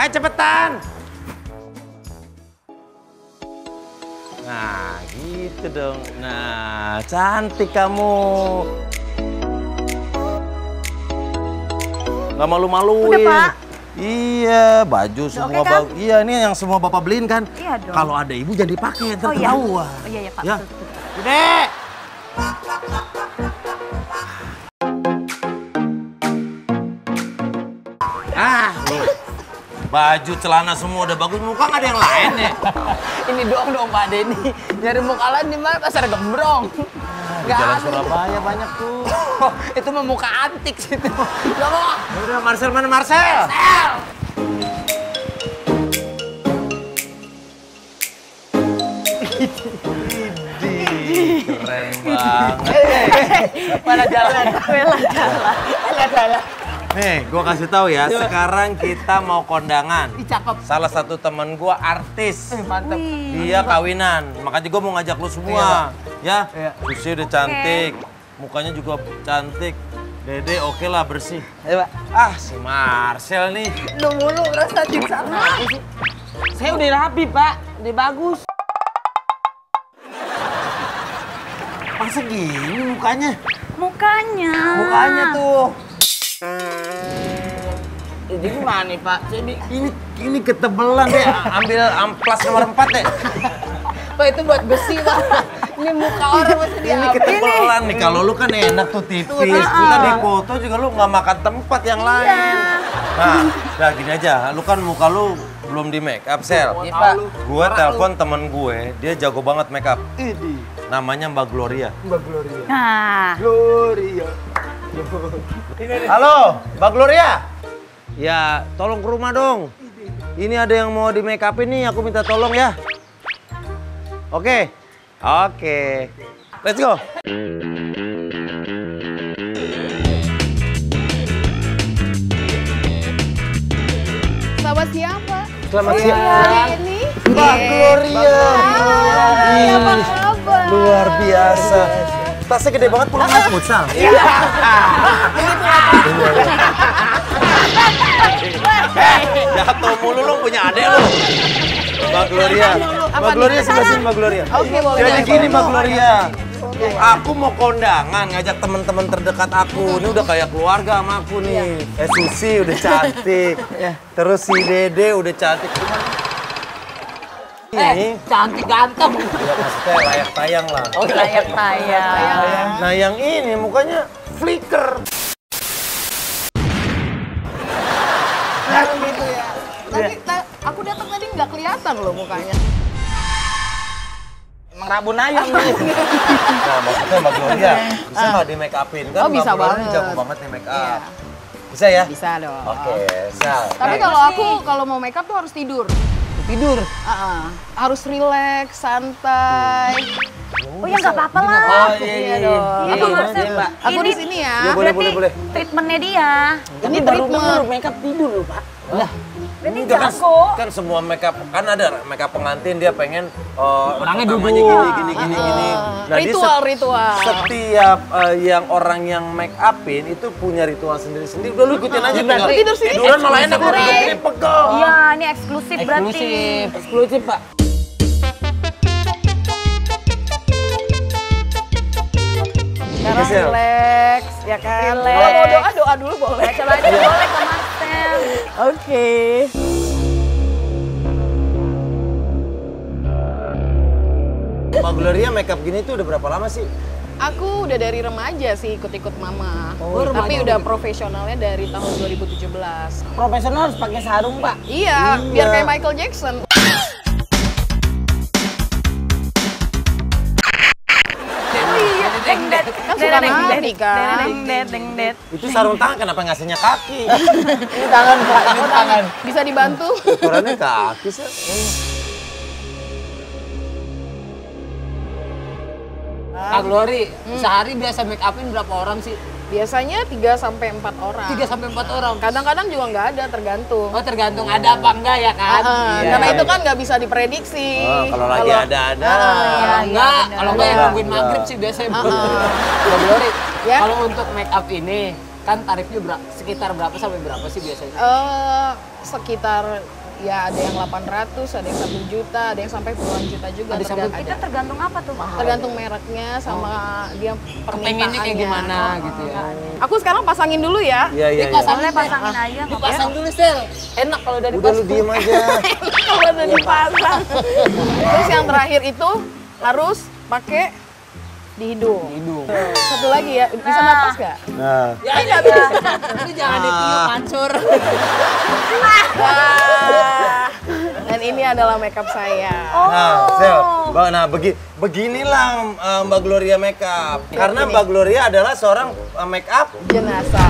Ayo cepetan. Nah, gitu dong. Nah, cantik kamu. Gak malu-maluin. Udah, Pak. Iya, baju semua oke kan? bagus. Iya, ini yang semua Bapak beliin kan? Iya dong. Kalau ada ibu jadi pakai, ntar Oh iya. Oh iya ya Pak. Ya. Gede. Baju, celana semua udah bagus, muka nggak ada yang lain ya? Ini doang dong Pak Denny. Nyari muka lain di mana pasar gembrong. Gak Jalan ada. Surabaya banyak tuh. itu mah muka antik situ. Gak mau. Ya Udah, Marcel mana Marcel? Idih, keren banget. Mana jalan? Bella jalan. Mana jalan? Nih, gua kasih tahu ya, sekarang kita mau kondangan. Ih, cakep. Salah satu temen gua artis. Eh, mantep. Dia kawinan, makanya gua mau ngajak lu semua. Ya, Iya. Susi udah cantik, mukanya juga cantik. Dede oke lah bersih. Ayo Pak. Ah, si Marcel nih. Lu mulu rasa di sana. Saya udah rapi Pak. Udah bagus. Masa gini mukanya? Mukanya. Mukanya tuh. Jadi gimana nih Pak? Jadi Ini ini ketebelan deh. Ambil amplas nomor 4 deh. Pak itu buat besi Pak. Ini muka orang masih Ini diambil. ketebelan nih. Kalau lu kan enak tuh tipis. Kita di foto juga lu nggak makan tempat yang lain. Nah, udah gini aja. Lu kan muka lu belum di make up, Sel. Iya Pak. Gue telepon temen gue, dia jago banget make up. Namanya Mbak Gloria. Nah. Halo, Mbak Gloria. Ya, tolong ke rumah dong. Ini ada yang mau di make up ini, aku minta tolong ya. Oke. Oke. Let's go. Selamat siang, Pak. Selamat siang. Ini Mbak Gloria. Hai, apa kabar? Luar biasa. Tasnya gede banget pulang naik futsal. Jatuh mulu lu punya adek lu. Mbak Gloria. Mbak Gloria sebelah sini Mbak Gloria. Oke, boleh. Jadi gini Mbak Gloria. Aku mau kondangan ngajak teman-teman terdekat aku. Ini udah kayak keluarga sama aku nih. Eh Susi udah cantik. Terus si Dede udah cantik. Cuman ini Eh, cantik ganteng. ya maksudnya layak tayang lah. Oh, Layak tayang. Nah yang ini mukanya flicker. Nggak kelihatan loh mukanya. Emang rabun ayam nih. Nah maksudnya Mbak Gloria bisa nggak di make upin kan? Oh, Mbak bisa banget. jago banget nih make up. Iya. Bisa ya? Bisa dong. Oke, Sal. Tapi Nah, kalau aku kalau mau makeup tuh harus tidur. Tidur. Ah, Harus rileks, santai. Oh ya nggak apa-apa lah. Oh iya iya iya. Apa Iya, Marcel? iya, Pak. Aku di Ini- sini ya. Iya, boleh, Berarti boleh, boleh. treatmentnya dia. Ini baru baru makeup tidur loh Pak. Lah, Berarti Enggak kan, jago. kan semua makeup kan ada makeup pengantin dia pengen uh, Orangnya duduk. gini gini gini gini. Nah, dia Ritual, set- ritual. Setiap uh, yang orang yang make upin itu punya ritual sendiri-sendiri. Udah lu ikutin aja tinggal. Tidur sini. Tiduran malah enak lu Eksklusif. duduk ini pegel. Iya, ini eksklusif berarti. eksklusif. Eksklusif Pak. Sekarang Gisel. rileks, ya kan? Relax. Kalau mau doa, doa dulu boleh. Nah, coba aja boleh ke Oke. Mbak Gloria makeup gini tuh udah berapa lama sih? Aku udah dari remaja sih ikut-ikut mama. Oh, Tapi remaja udah profesionalnya dari tahun 2017. Profesional harus pakai sarung Pak. Iya, biar kayak Michael Jackson. Kan suka nari, kan? Deng det, deng det. Itu sarung tangan kenapa ngasihnya kaki? Ini tangan Pak, ini tangan. Bisa dibantu. Ukurannya kaki sih. Kak Glory, sehari biasa make upin berapa orang sih? Biasanya 3 sampai 4 orang. 3 sampai 4 orang. Kadang-kadang juga nggak ada, tergantung. Oh tergantung ada apa enggak ya kan? Iya. Karena itu kan nggak bisa diprediksi. Oh, kalau lagi ada-ada. Kalau iya, enggak, benar. kalau enggak yang Enggak, nungguin enggak. maghrib sih biasanya. Kak Glory, Ya. kalau untuk make up ini Kan tarifnya berapa? Sekitar berapa sampai berapa sih biasanya? Eh, sekitar ya ada yang 800, ada yang 1 juta, ada yang sampai puluhan juta juga. Ada sampai- terga- Itu tergantung apa tuh? tergantung mereknya sama dia Kepengennya kayak permintaannya. gimana gitu ya. Aku sekarang pasangin dulu ya. Iya, iya, iya. Boleh pasangin aja. nggak Dipasang dulu sel. Enak kalau dari Udah lu diem aja. Kalau udah dipasang. Terus yang terakhir itu harus pakai di hidung. hidung. Satu lagi ya, bisa napas gak? Nah, Ya nggak bisa. Ini jangan ditiup hancur. Nah, dan ini adalah makeup saya. nah, Sel, Ba- nah begi, beginilah uh, Mbak Gloria makeup. Karena Mbak Gloria adalah seorang uh, makeup. Jenazah.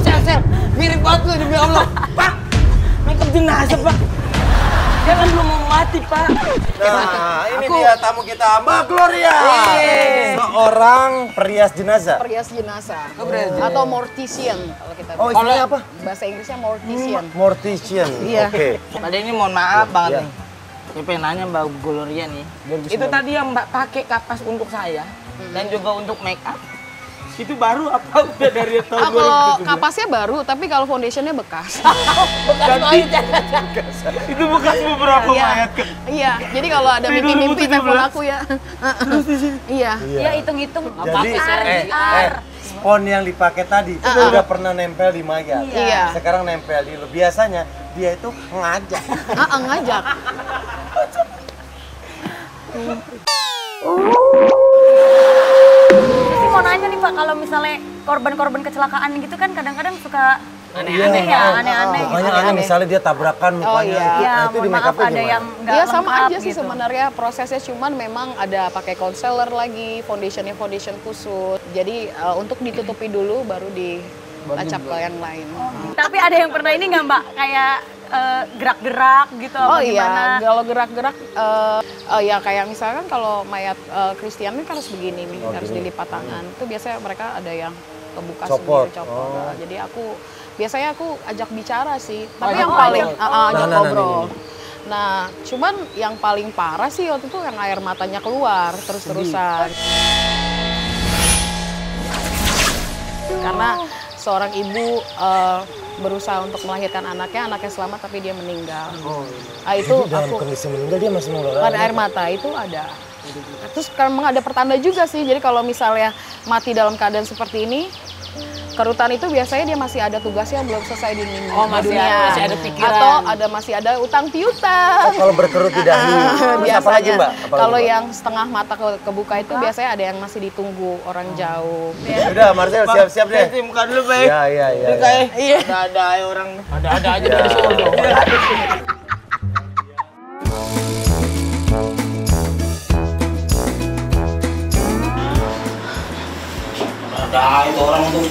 Sel, sel. Mirip banget lu demi Allah. Pak, makeup jenazah, Pak. Kan belum mau mati, Pak. Nah, ini Aku- dia tamu kita Mbak Gloria. Seorang perias jenazah. Perias jenazah. jenazah. Atau mortician kalau kita Oh, istilahnya apa? Bahasa Inggrisnya mortician. Mortician. Iya. Oke. Tadi ini mohon maaf banget Iya. nih. Saya pengen nanya Mbak Gloria nih. itu tadi yang Mbak pakai kapas untuk saya dan juga untuk make up. Itu baru apa udah dari Ah, kalau kapasnya baru, tapi kalau foundationnya bekas. itu bekas beberapa Iya. Iya. Jadi kalau ada mimpi-mimpi telepon aku ya. Iya. Ya hitung-hitung. Jadi, eh, eh, spon yang dipakai tadi itu udah pernah nempel di mayat. Iya. Sekarang nempel di lu. Biasanya dia itu ngajak. Ah, ah, ngajak. Nih Pak, kalau misalnya korban-korban kecelakaan gitu kan kadang-kadang suka aneh-aneh ya, aneh-aneh gitu. Makanya aneh misalnya dia tabrakan mukanya. iya. itu. Ya, Nah, itu di make upnya ada gimana? yang Iya sama lengkap aja sih gitu. sebenarnya prosesnya cuman memang ada pakai concealer lagi, foundationnya foundation khusus. Jadi eh, untuk ditutupi dulu baru ditancap ke yang lain. Tapi ada yang pernah ini nggak Mbak, kayak eh, gerak-gerak gitu Oh apa gimana? iya, kalau gerak-gerak, eh eh, ya kayak misalkan kalau mayat eh, Christian kan harus begini nih, harus dilipat tangan. Itu biasanya mereka ada yang kebuka Copot. sendiri, copot. Oh. Nah, Jadi aku biasanya aku ajak bicara sih, tapi Ajak yang ngobrol. paling ah, ah, ajak Nah, nah, nah, ngobrol. ini, Nah, cuman yang paling parah sih waktu itu yang air matanya keluar terus-terusan. Karena seorang ibu eh, berusaha untuk melahirkan anaknya, anaknya selamat tapi dia meninggal. Ah, itu Jadi dalam aku kondisi meninggal dia masih mengeluarkan ada air mata itu ada. Terus kan memang ada pertanda juga sih. Jadi kalau misalnya mati dalam keadaan seperti ini, kerutan itu biasanya dia masih ada tugasnya yang belum selesai di dunia. Oh, masih ada- masih ada pikiran. Atau ada masih ada utang piutang. Oh, kalau berkerut di dahi. Terus apa lagi, Mbak? Apa lagi, Kalau Mbak? yang setengah mata ke- kebuka itu biasanya ada yang masih ditunggu orang jauh. Udah, Marcel siap-siap deh. Tim muka dulu, Bay. Iya, iya, iya. Iya. kayak ada-ada aja orang. Ada-ada aja dari sono. Ada itu orang tuh.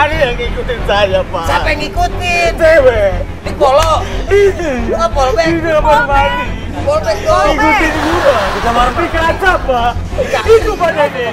Ada yang ngikutin saya, Pak. Siapa yang ngikutin? Cewek. Di polo. Lu nggak polbek? Ini kamar mandi. Polbek dong. Ngikutin gua. Di kamar Di kaca, Pak. Itu badannya.